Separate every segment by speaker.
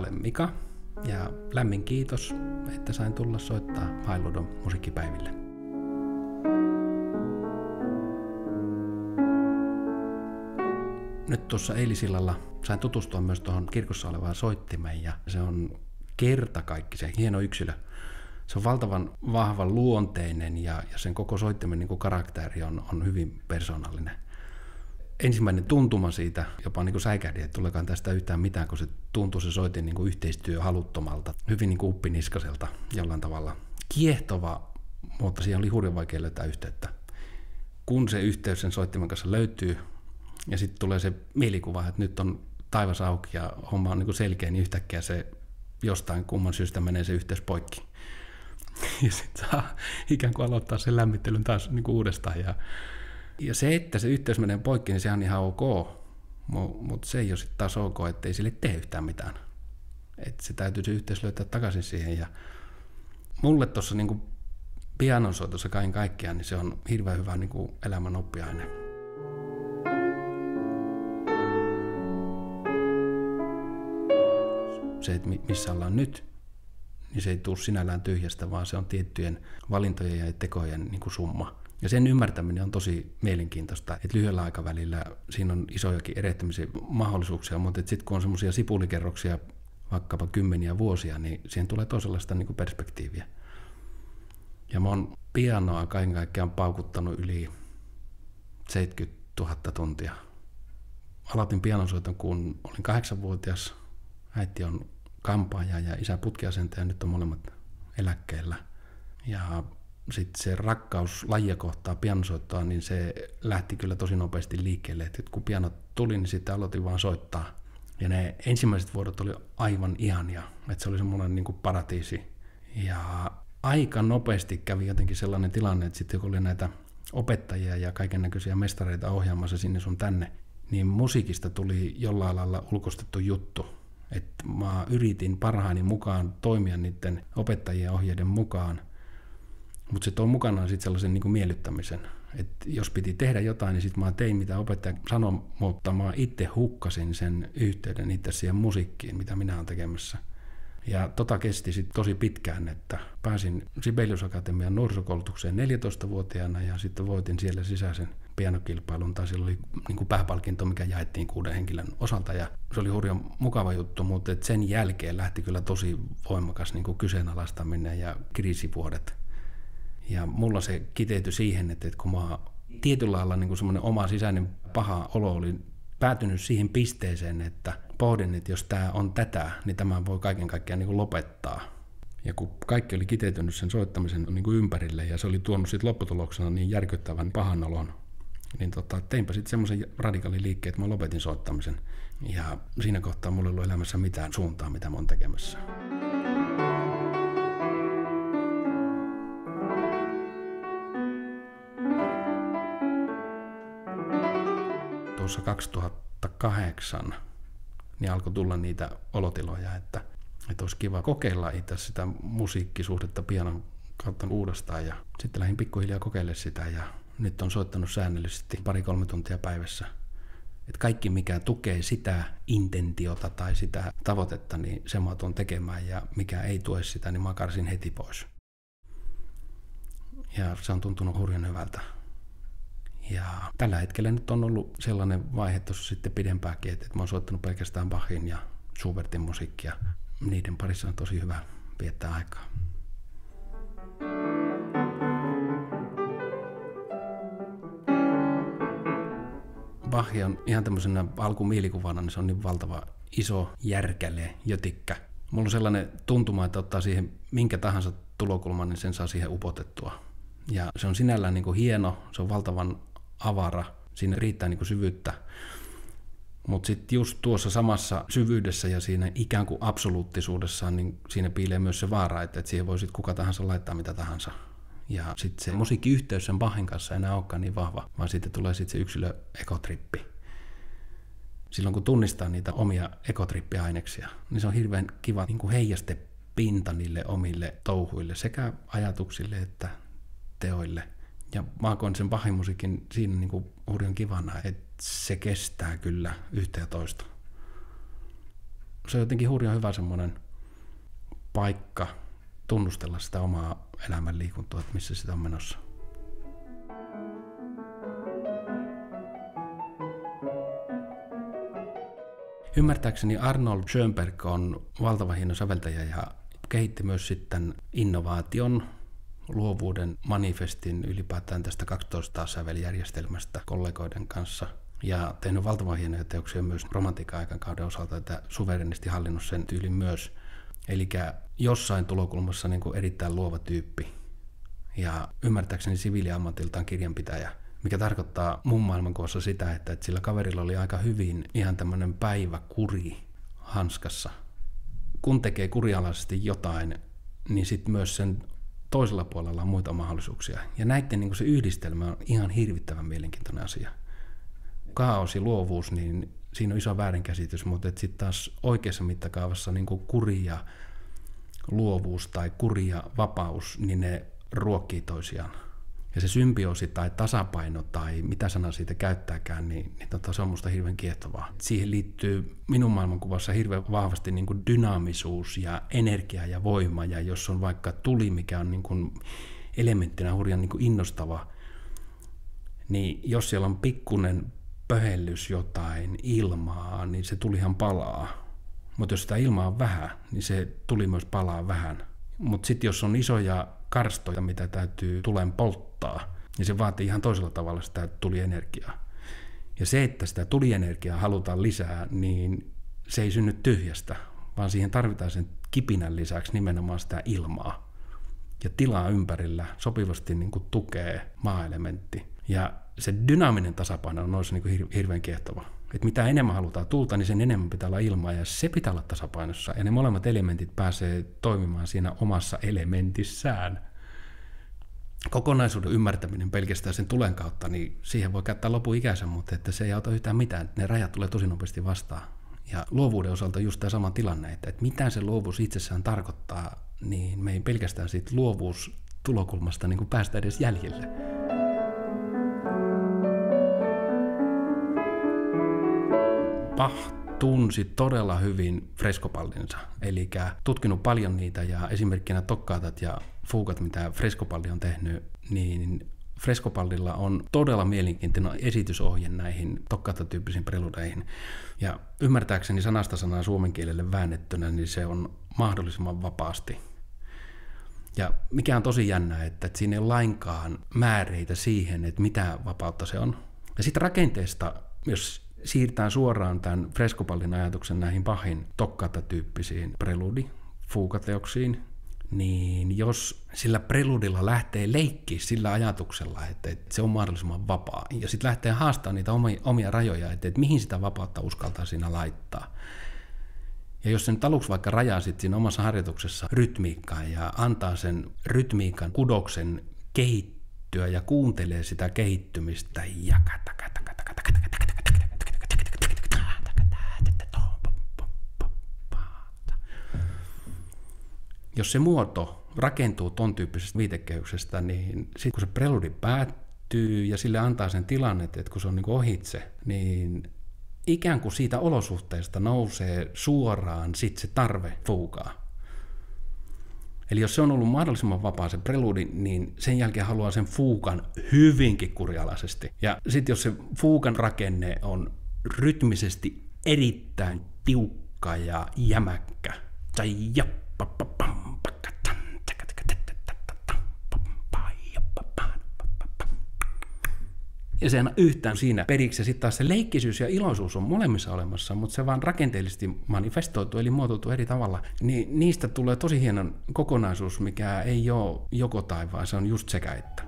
Speaker 1: Olen Mika ja lämmin kiitos, että sain tulla soittaa Hailudon musiikkipäiville. Nyt tuossa eilisillalla sain tutustua myös tuohon kirkossa olevaan soittimeen ja se on kerta kaikki se hieno yksilö. Se on valtavan vahva luonteinen ja, ja sen koko soittimen niin karakteri on, on hyvin persoonallinen ensimmäinen tuntuma siitä, jopa niin kuin säikähdin, että tulekaan tästä yhtään mitään, kun se tuntui se soitin niin kuin yhteistyö haluttomalta, hyvin niin kuin uppiniskaselta jollain tavalla. Kiehtova, mutta siihen oli hurjan vaikea löytää yhteyttä. Kun se yhteys sen soittimen kanssa löytyy, ja sitten tulee se mielikuva, että nyt on taivas auki ja homma on niin kuin selkeä, niin yhtäkkiä se jostain kumman syystä menee se yhteys poikki. Ja sitten saa ikään kuin aloittaa sen lämmittelyn taas niin kuin uudestaan. Ja ja se, että se yhteys menee poikki, niin se on ihan ok, mutta se ei ole sitten taas ok, että ei sille tee yhtään mitään. Että se täytyy se yhteys löytää takaisin siihen. Ja mulle tuossa niin pianonsoitossa kaiken kaikkiaan, niin se on hirveän hyvä niin kuin elämän oppiaine. Se, että missä ollaan nyt, niin se ei tule sinällään tyhjästä, vaan se on tiettyjen valintojen ja tekojen niin kuin summa. Ja sen ymmärtäminen on tosi mielenkiintoista, että lyhyellä aikavälillä siinä on isojakin erehtymisen mahdollisuuksia, mutta sitten kun on semmoisia sipulikerroksia vaikkapa kymmeniä vuosia, niin siihen tulee toisenlaista niin perspektiiviä. Ja mä oon pianoa kaiken kaikkiaan paukuttanut yli 70 000 tuntia. Aloitin pianosoiton, kun olin kahdeksanvuotias. Äiti on kampaaja ja isä putkiasentaja, nyt on molemmat eläkkeellä. Ja sitten se rakkaus lajia kohtaa pianosoittoa, niin se lähti kyllä tosi nopeasti liikkeelle. Et kun piano tuli, niin sitten aloitin vaan soittaa. Ja ne ensimmäiset vuodet oli aivan ihania. Että se oli semmoinen niin paratiisi. Ja aika nopeasti kävi jotenkin sellainen tilanne, että sitten kun oli näitä opettajia ja kaiken näköisiä mestareita ohjaamassa sinne sun tänne, niin musiikista tuli jollain lailla ulkostettu juttu. Että mä yritin parhaani mukaan toimia niiden opettajien ohjeiden mukaan – mutta se tuo mukanaan sitten sellaisen niin kuin miellyttämisen. että jos piti tehdä jotain, niin sitten mä tein mitä opettaja sanoi, mutta mä itse hukkasin sen yhteyden itse siihen musiikkiin, mitä minä olen tekemässä. Ja tota kesti sitten tosi pitkään, että pääsin Sibelius Akatemian nuorisokoulutukseen 14-vuotiaana ja sitten voitin siellä sisäisen pianokilpailun, tai sillä oli niin kuin pääpalkinto, mikä jaettiin kuuden henkilön osalta, ja se oli hurjan mukava juttu, mutta sen jälkeen lähti kyllä tosi voimakas niin kuin kyseenalaistaminen ja kriisivuodet. Ja mulla se kiteytyi siihen, että, kun mä tietyllä lailla niin semmoinen oma sisäinen paha olo oli päätynyt siihen pisteeseen, että pohdin, että jos tämä on tätä, niin tämä voi kaiken kaikkiaan niin lopettaa. Ja kun kaikki oli kiteytynyt sen soittamisen niin kuin ympärille ja se oli tuonut sitten lopputuloksena niin järkyttävän pahan olon, niin tota, teinpä sitten semmoisen radikaalin liikkeen, että mä lopetin soittamisen. Ja siinä kohtaa mulla ei ollut elämässä mitään suuntaa, mitä mä oon tekemässä. Tuossa 2008 niin alkoi tulla niitä olotiloja, että, että olisi kiva kokeilla itse sitä musiikkisuhdetta pianon kautta uudestaan. Ja sitten lähdin pikkuhiljaa kokeilemaan sitä ja nyt on soittanut säännöllisesti pari-kolme tuntia päivässä. Et kaikki, mikä tukee sitä intentiota tai sitä tavoitetta, niin se mä tuon tekemään ja mikä ei tue sitä, niin mä karsin heti pois. Ja se on tuntunut hurjan hyvältä. Ja tällä hetkellä nyt on ollut sellainen vaihe tuossa sitten pidempääkin, että mä oon soittanut pelkästään Bachin ja Schubertin musiikkia. Niiden parissa on tosi hyvä viettää aikaa. Bach on ihan tämmöisenä alkumiilikuvana, niin se on niin valtava iso järkäle jötikkä. Mulla on sellainen tuntuma, että ottaa siihen minkä tahansa tulokulman, niin sen saa siihen upotettua. Ja se on sinällään niin kuin hieno, se on valtavan avara, siinä riittää niin kuin syvyyttä. Mutta sitten just tuossa samassa syvyydessä ja siinä ikään kuin absoluuttisuudessa, niin siinä piilee myös se vaara, että, että siihen voi sitten kuka tahansa laittaa mitä tahansa. Ja sitten se musiikkiyhteys sen Bahin kanssa ei enää olekaan niin vahva, vaan sitten tulee sitten se yksilö ekotrippi. Silloin kun tunnistaa niitä omia ekotrippiaineksia, niin se on hirveän kiva niin kuin heijaste pinta niille omille touhuille, sekä ajatuksille että teoille – ja mä koen sen pahimusiikin siinä niin kuin hurjan kivana, että se kestää kyllä yhtä ja toista. se on jotenkin hurjan hyvä semmoinen paikka tunnustella sitä omaa elämän liikuntaa, että missä sitä on menossa. Ymmärtääkseni Arnold Schönberg on valtava hieno säveltäjä ja kehitti myös sitten innovaation, luovuuden manifestin ylipäätään tästä 12 sävelijärjestelmästä kollegoiden kanssa ja tehnyt valtavan hienoja teoksia myös romantiikan kauden osalta, että suverenisti hallinnut sen tyylin myös. Eli jossain tulokulmassa niin kuin erittäin luova tyyppi. Ja ymmärtääkseni siviiliammatiltaan kirjanpitäjä, mikä tarkoittaa mun maailmankuvassa sitä, että, että sillä kaverilla oli aika hyvin ihan tämmöinen päiväkuri hanskassa. Kun tekee kurialaisesti jotain, niin sitten myös sen toisella puolella on muita mahdollisuuksia. Ja näiden niin se yhdistelmä on ihan hirvittävän mielenkiintoinen asia. Kaos ja luovuus, niin siinä on iso väärinkäsitys, mutta sitten taas oikeassa mittakaavassa niin kuri ja luovuus tai kuri ja vapaus, niin ne ruokkii toisiaan. Ja se symbioosi tai tasapaino tai mitä sana siitä käyttääkään, niin, niin tota, se on musta hirveän kiehtovaa. Siihen liittyy minun maailmankuvassa hirveän vahvasti niin kuin dynaamisuus ja energia ja voima. Ja jos on vaikka tuli, mikä on niin kuin elementtinä hurjan niin kuin innostava, niin jos siellä on pikkunen pöhellys jotain ilmaa, niin se tulihan palaa. Mutta jos sitä ilmaa on vähän, niin se tuli myös palaa vähän. Mutta sitten jos on isoja karstoja, mitä täytyy tulen polttaa, niin se vaatii ihan toisella tavalla sitä tulienergiaa. Ja se, että sitä tulienergiaa halutaan lisää, niin se ei synny tyhjästä, vaan siihen tarvitaan sen kipinän lisäksi nimenomaan sitä ilmaa. Ja tilaa ympärillä sopivasti niin kuin tukee maaelementti. Ja se dynaaminen tasapaino on noissa niin kuin hirveän kiehtova. Että mitä enemmän halutaan tulta, niin sen enemmän pitää olla ilmaa ja se pitää olla tasapainossa. Ja ne molemmat elementit pääsee toimimaan siinä omassa elementissään. Kokonaisuuden ymmärtäminen pelkästään sen tulen kautta, niin siihen voi käyttää ikänsä, mutta että se ei auta yhtään mitään. Ne rajat tulee tosi nopeasti vastaan. Ja luovuuden osalta just tämä sama tilanne, että, että mitä se luovuus itsessään tarkoittaa, niin me ei pelkästään siitä luovuus tulokulmasta niin päästä edes jäljelle. Bach tunsi todella hyvin freskopallinsa, eli tutkinut paljon niitä ja esimerkkinä tokkaatat ja fuukat, mitä freskopalli on tehnyt, niin freskopallilla on todella mielenkiintoinen esitysohje näihin tokkata-tyyppisiin preludeihin. Ja ymmärtääkseni sanasta sanaa suomen kielelle väännettynä, niin se on mahdollisimman vapaasti. Ja mikä on tosi jännä, että siinä ei ole lainkaan määreitä siihen, että mitä vapautta se on. Ja sitten rakenteesta, jos siirtää suoraan tämän freskopallin ajatuksen näihin pahin tokkata-tyyppisiin preludi, fuukateoksiin, niin jos sillä preludilla lähtee leikki sillä ajatuksella, että, se on mahdollisimman vapaa, ja sitten lähtee haastamaan niitä omia, omia rajoja, että, mihin sitä vapautta uskaltaa siinä laittaa. Ja jos sen aluksi vaikka rajaa sitten siinä omassa harjoituksessa rytmiikkaan ja antaa sen rytmiikan kudoksen kehittyä ja kuuntelee sitä kehittymistä ja jos se muoto rakentuu ton tyyppisestä viitekehyksestä, niin sitten kun se preludi päättyy ja sille antaa sen tilanne, että kun se on niin ohitse, niin ikään kuin siitä olosuhteesta nousee suoraan sitten se tarve fuukaa. Eli jos se on ollut mahdollisimman vapaa se preludi, niin sen jälkeen haluaa sen fuukan hyvinkin kurjalaisesti. Ja sitten jos se fuukan rakenne on rytmisesti erittäin tiukka ja jämäkkä, tai ja se ei yhtään siinä periksi. Ja sitten taas se leikkisyys ja iloisuus on molemmissa olemassa, mutta se vaan rakenteellisesti manifestoituu, eli muotoutuu eri tavalla. Niin niistä tulee tosi hieno kokonaisuus, mikä ei ole joko tai, vaan se on just sekä että.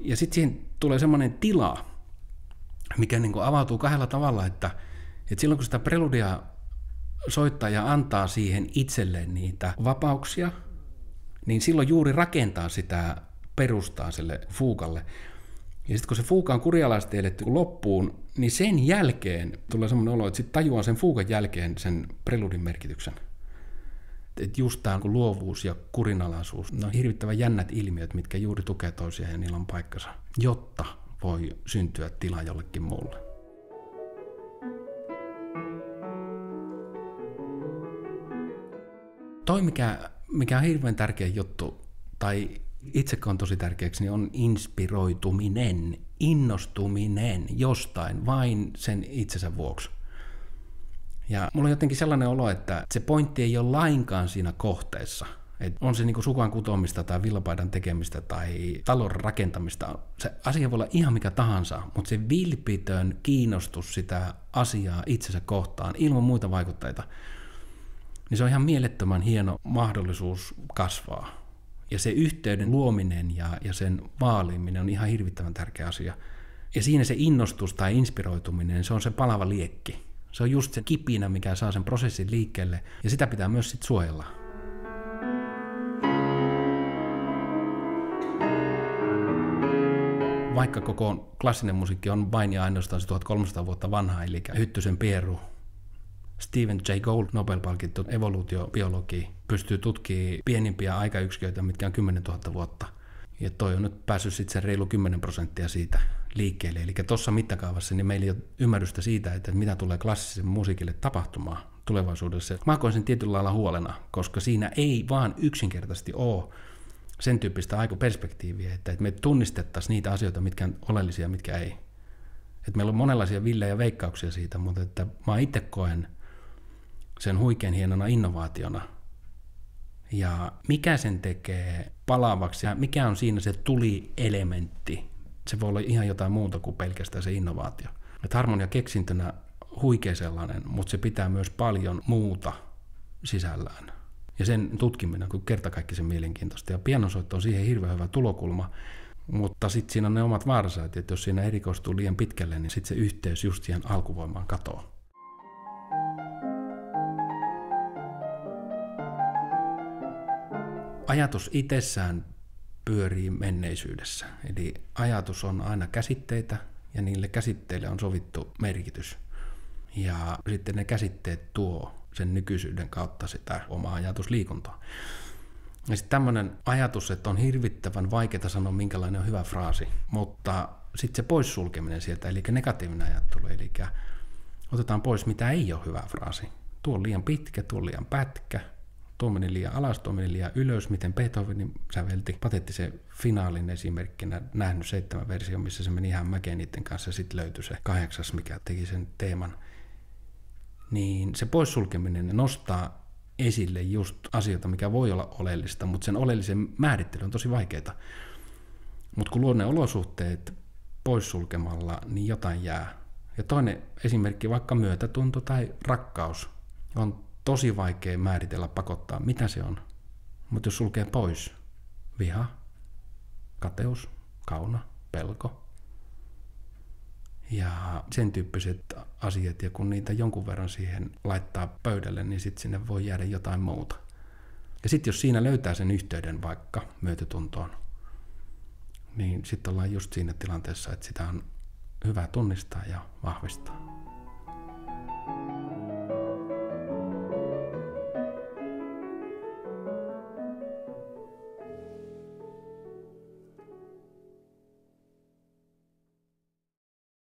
Speaker 1: Ja sitten siihen tulee semmoinen tila, mikä niin avautuu kahdella tavalla, että, että silloin kun sitä preludia soittaja antaa siihen itselleen niitä vapauksia, niin silloin juuri rakentaa sitä perustaa sille fuukalle. Ja sitten kun se fuuka on kurjalaisesti loppuun, niin sen jälkeen tulee semmoinen olo, että sitten tajuaa sen fuukan jälkeen sen preludin merkityksen. et just tämä luovuus ja kurinalaisuus, ne on hirvittävän jännät ilmiöt, mitkä juuri tukee toisiaan ja niillä on paikkansa, jotta voi syntyä tila jollekin muulle. Toi, mikä, mikä on hirveän tärkeä juttu, tai itse on tosi tärkeäksi, niin on inspiroituminen, innostuminen jostain vain sen itsensä vuoksi. Ja mulla on jotenkin sellainen olo, että se pointti ei ole lainkaan siinä kohteessa. Et on se niinku sukan kutomista tai villapaidan tekemistä tai talon rakentamista. Se asia voi olla ihan mikä tahansa, mutta se vilpitön kiinnostus sitä asiaa itsensä kohtaan ilman muita vaikutteita, niin se on ihan mielettömän hieno mahdollisuus kasvaa. Ja se yhteyden luominen ja, ja sen vaaliminen on ihan hirvittävän tärkeä asia. Ja siinä se innostus tai inspiroituminen, se on se palava liekki. Se on just se kipinä, mikä saa sen prosessin liikkeelle, ja sitä pitää myös sit suojella. Vaikka koko klassinen musiikki on vain ja ainoastaan se 1300 vuotta vanha, eli Hyttysen Pieru, Stephen J. Gould, Nobel-palkittu evoluutiobiologi, pystyy tutkimaan pienimpiä aikayksiköitä, mitkä on 10 000 vuotta. Ja toi on nyt päässyt sitten sen reilu 10 prosenttia siitä liikkeelle. Eli tuossa mittakaavassa niin meillä ei ole ymmärrystä siitä, että mitä tulee klassisen musiikille tapahtumaan tulevaisuudessa. Mä koen sen tietyllä lailla huolena, koska siinä ei vaan yksinkertaisesti ole sen tyyppistä aikoperspektiiviä, että me tunnistettaisiin niitä asioita, mitkä on oleellisia, mitkä ei. Että meillä on monenlaisia villejä veikkauksia siitä, mutta että mä itse koen sen huikean hienona innovaationa. Ja mikä sen tekee palaavaksi ja mikä on siinä se tuli-elementti, se voi olla ihan jotain muuta kuin pelkästään se innovaatio. Että harmonia keksintönä huikea sellainen, mutta se pitää myös paljon muuta sisällään. Ja sen tutkiminen on kertakaikkisen mielenkiintoista. Ja pianosoitto on siihen hirveän hyvä tulokulma, mutta sitten siinä on ne omat vaaransa, että jos siinä erikoistuu liian pitkälle, niin sitten se yhteys just siihen alkuvoimaan katoaa. Ajatus itsessään pyörii menneisyydessä. Eli ajatus on aina käsitteitä ja niille käsitteille on sovittu merkitys. Ja sitten ne käsitteet tuo sen nykyisyyden kautta sitä omaa ajatusliikuntaa. Ja sitten tämmöinen ajatus, että on hirvittävän vaikeaa sanoa, minkälainen on hyvä fraasi, mutta sitten se poissulkeminen sieltä, eli negatiivinen ajattelu, eli otetaan pois, mitä ei ole hyvä fraasi. Tuo on liian pitkä, tuo on liian pätkä, tuo meni liian alas, tuo meni liian ylös, miten Beethovenin sävelti. Patettisen finaalin esimerkkinä nähnyt seitsemän versio, missä se meni ihan mäkeen niiden kanssa, sitten löytyi se kahdeksas, mikä teki sen teeman. Niin se poissulkeminen nostaa esille just asioita, mikä voi olla oleellista, mutta sen oleellisen määrittely on tosi vaikeaa. Mutta kun luo ne olosuhteet poissulkemalla, niin jotain jää. Ja toinen esimerkki, vaikka myötätunto tai rakkaus, on tosi vaikea määritellä, pakottaa, mitä se on. Mutta jos sulkee pois viha, kateus, kauna, pelko ja sen tyyppiset asiat, ja kun niitä jonkun verran siihen laittaa pöydälle, niin sitten sinne voi jäädä jotain muuta. Ja sitten jos siinä löytää sen yhteyden vaikka myötätuntoon, niin sitten ollaan just siinä tilanteessa, että sitä on hyvä tunnistaa ja vahvistaa.